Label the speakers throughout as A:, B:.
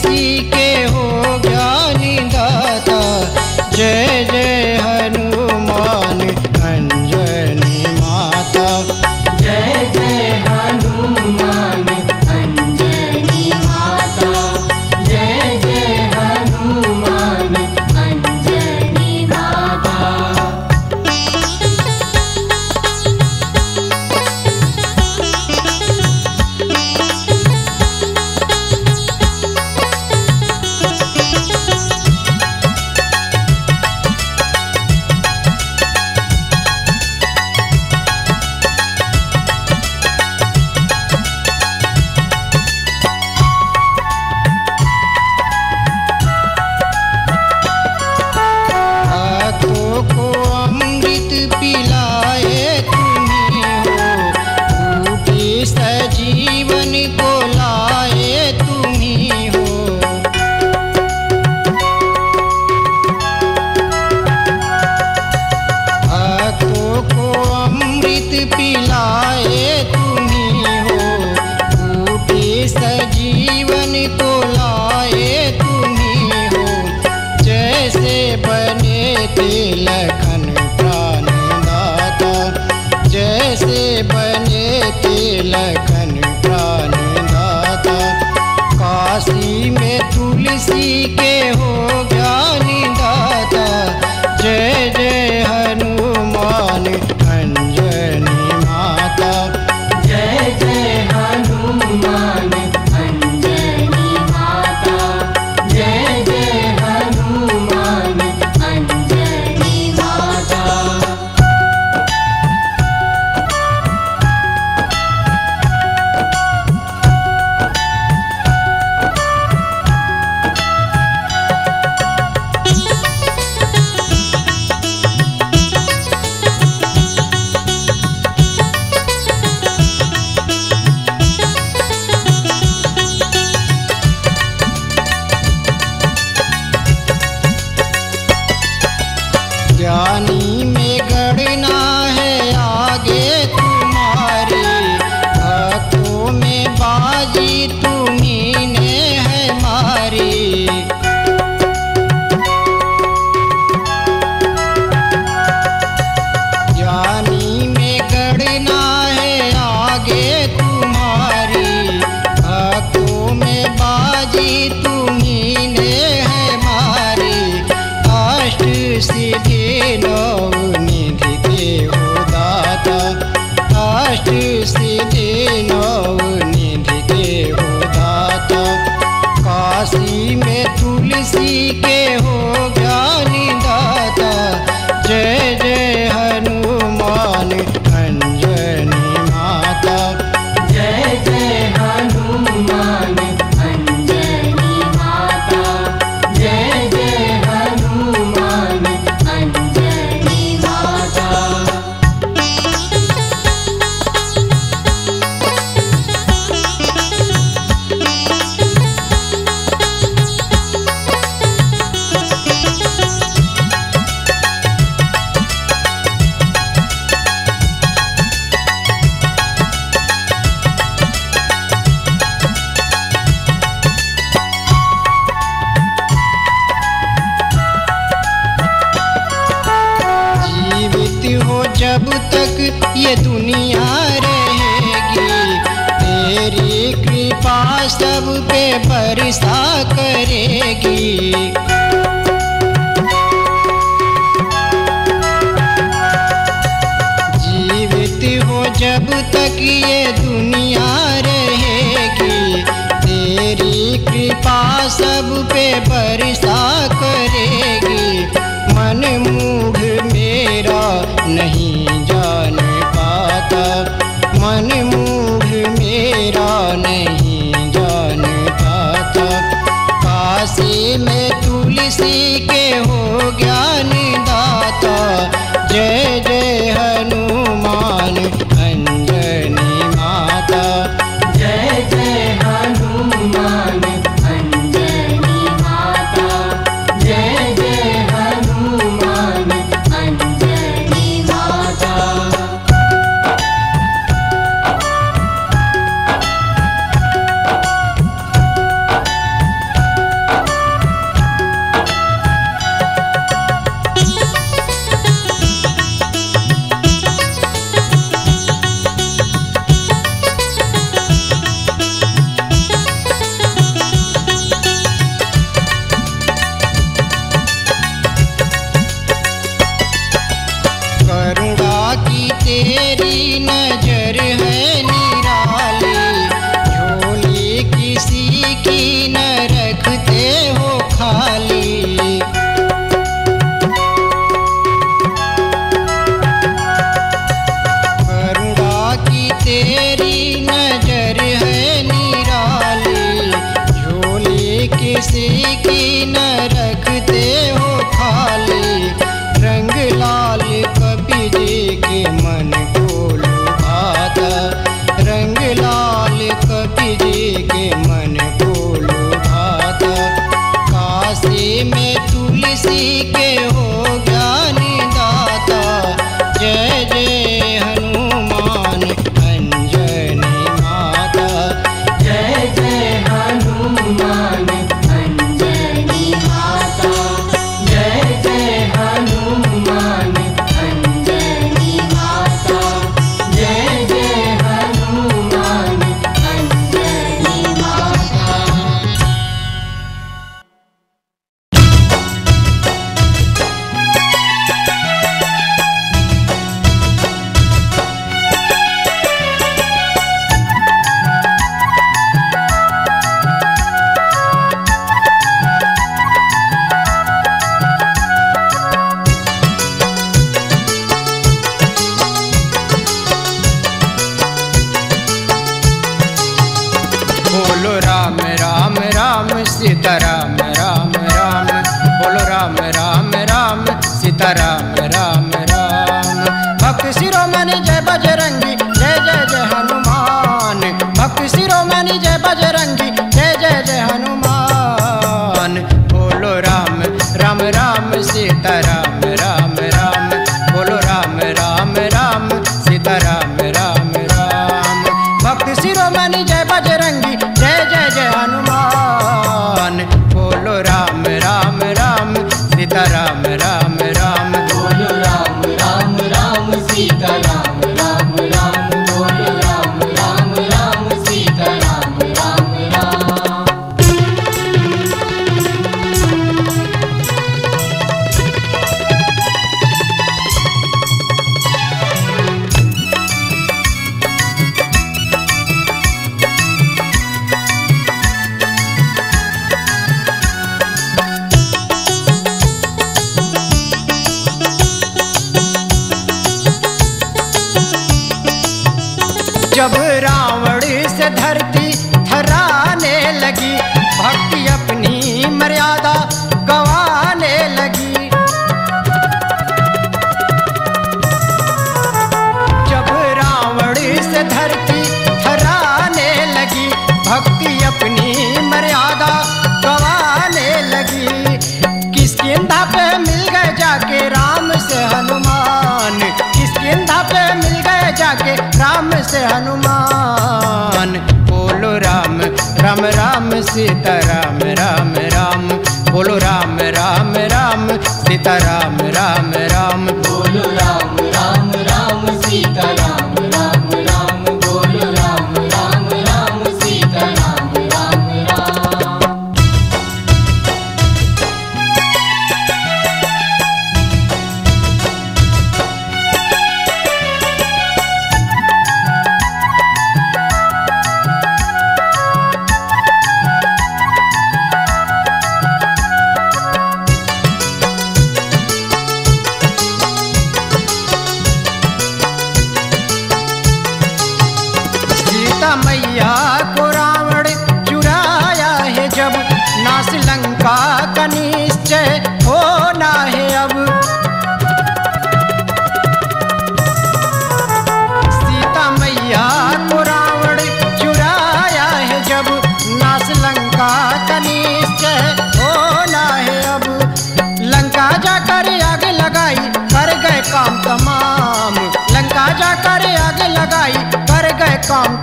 A: किसी के हो ज्ञानी दाता। जय जय पास सब पे बरसा करेगी। जीवित हो जब तक ये के होगे बजरंगी। जय जय जय हनुमान। बोलो राम राम राम सीता राम राम सीता राम राम। राम बोलो राम राम राम सीता राम राम। राम
B: बोलो राम राम राम सीता राम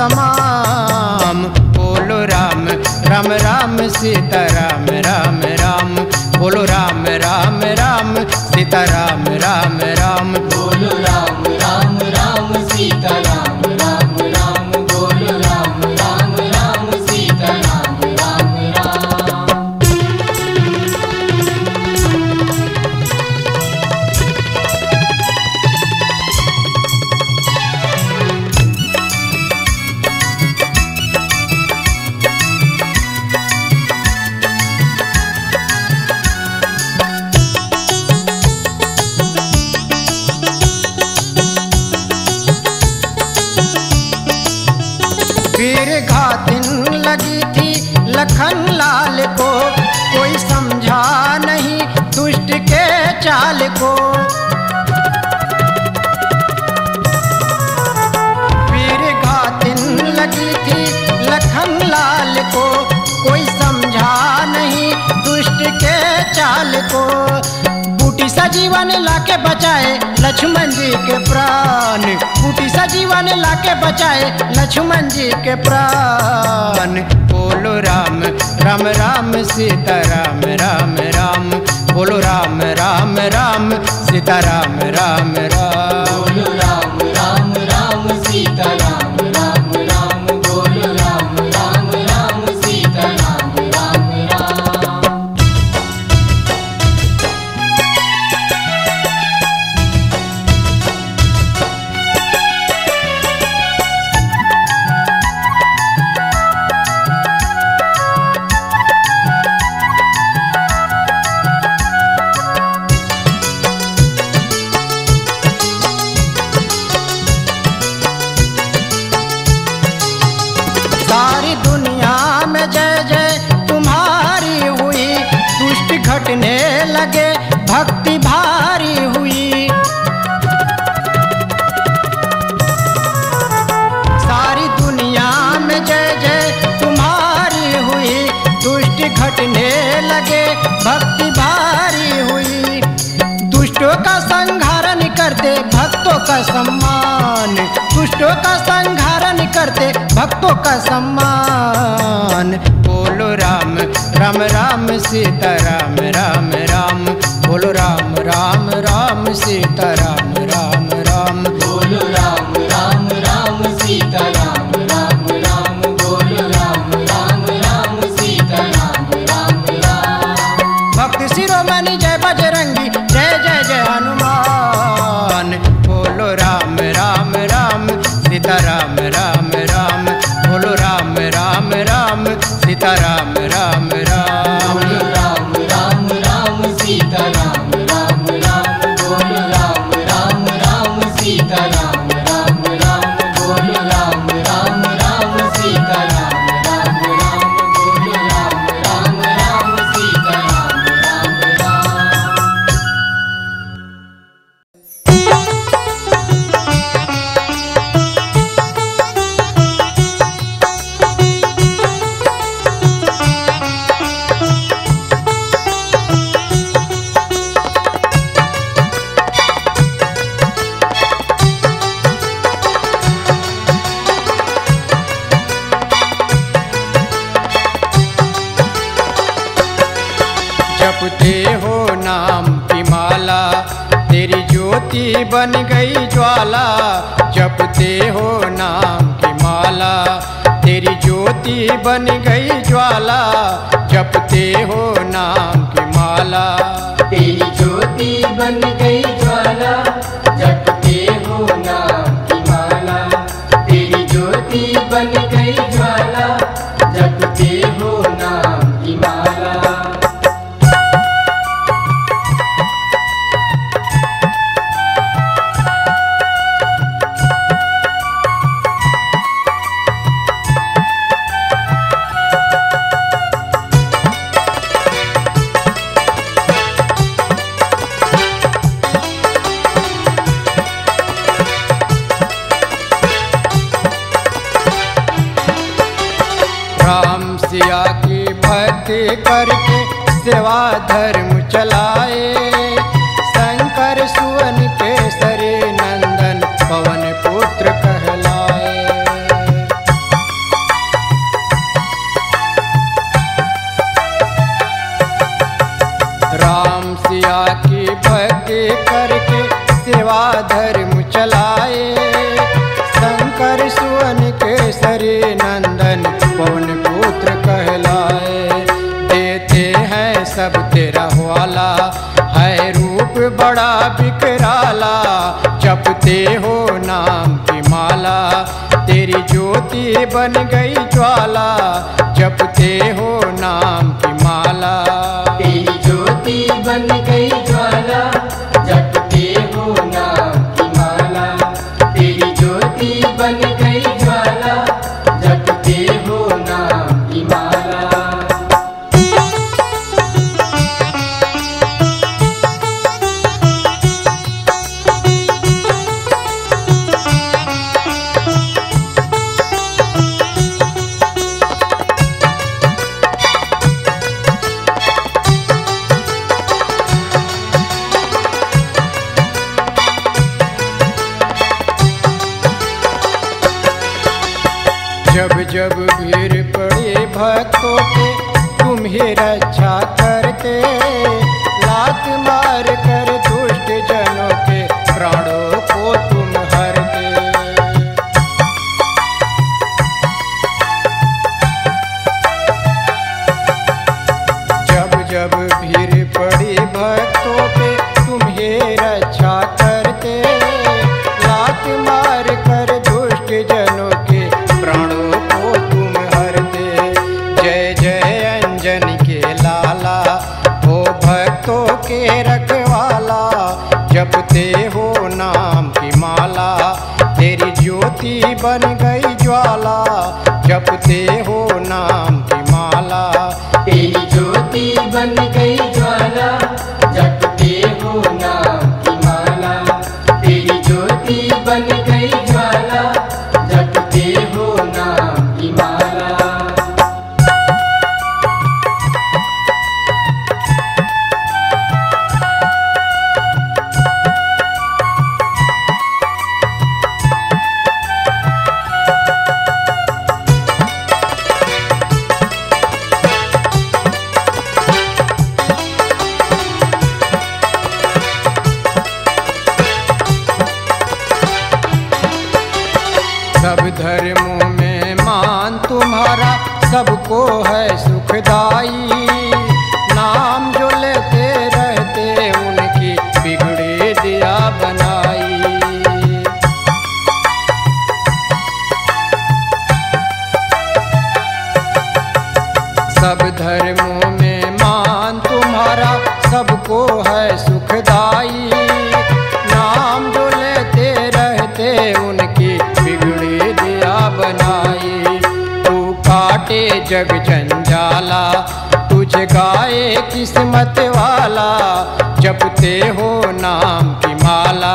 A: तमाम। बोलो राम राम राम सीता राम राम। राम बोलो राम राम राम सीता राम राम राम। सजीवन लाके बचाए, लक्ष्मण जी के प्राण। कुटी सजीवन लाके बचाए, लक्ष्मण जी के प्राण। बोलो राम राम राम सीता राम राम। राम बोलो राम राम राम सीता राम राम राम। छूटने लगे, भक्ति भारी हुई। सारी दुनिया में जय जय तुम्हारी हुई। दुष्ट घटने लगे, भक्ति भारी हुई। दुष्टों का संघारन करते, भक्तों का सम्मान। दुष्टों का संघार करते भक्तों का सम्मान। बोलो राम राम राम सीता राम राम। राम बोलो राम राम राम सीता राम राम राम। की बन गई ज्वाला जपते हो नाम सेवा धर्म चलाए शंकर सुवन केसरी नंदन पवन पुत्र कहलाए। देते हैं सब तेरा वाला है रूप बड़ा बिकराला। जपते हो नाम की माला, तेरी ज्योति बन गई ज्वाला। जपते हो जग झंझाला तुझ गाए किस्मत वाला, जपते हो नाम की माला।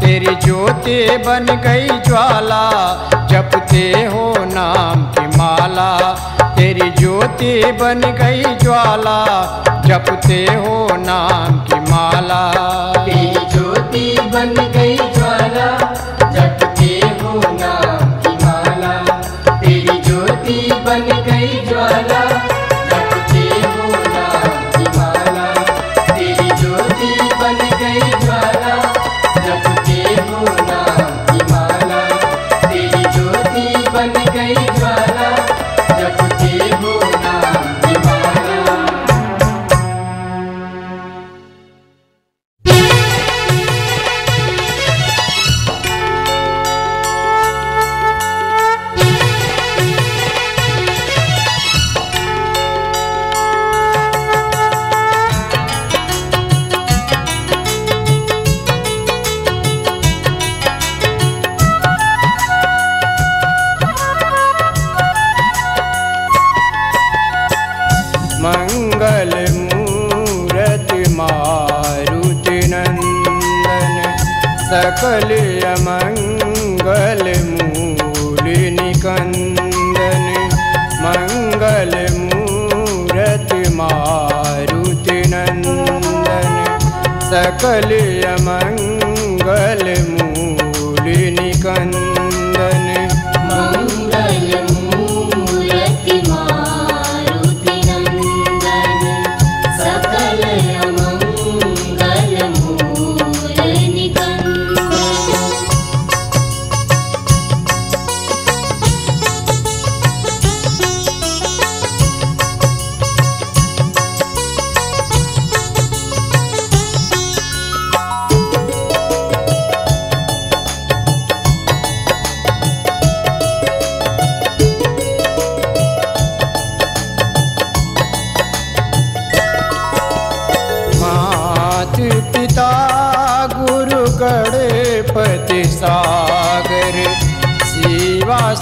A: तेरी ज्योति बन गई ज्वाला, जपते हो नाम की माला। तेरी ज्योति बन गई ज्वाला, जपते हो नाम की माला।
B: तेरी ज्योति बन गई
A: सकलियम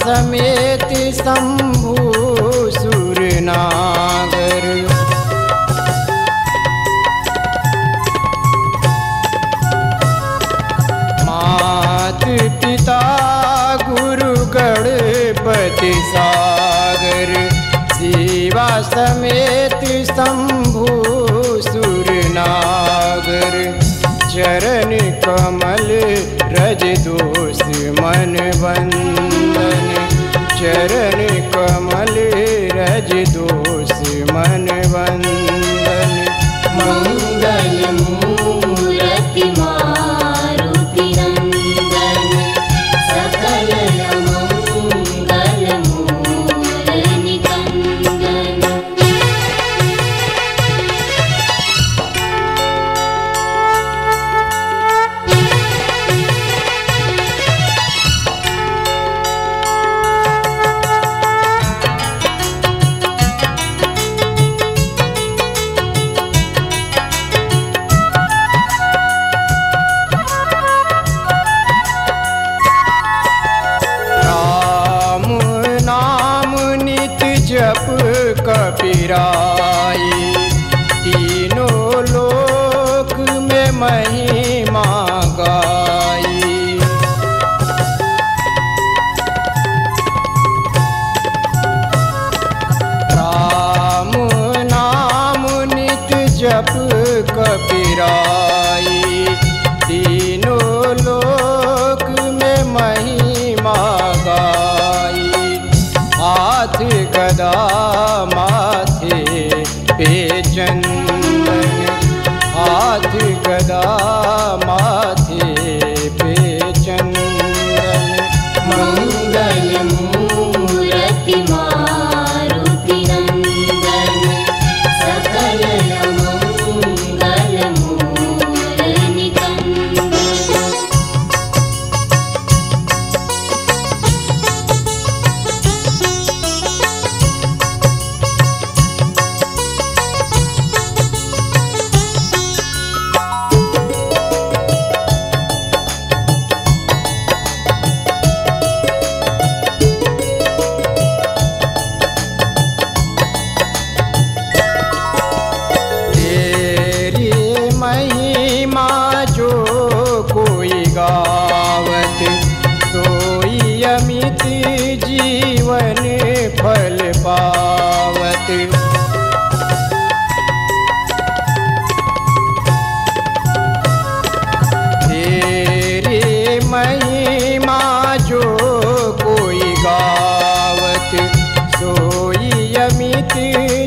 A: समेत शंभु सुरनागर। मात पिता गुरु गणपति सागर शिवा समेत शंभु सुरनागर। चरण कमल रज दोष मन बंद
B: चरण कमल रज दोष मन वंदन।
A: मङ्गल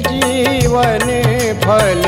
B: जीवन फल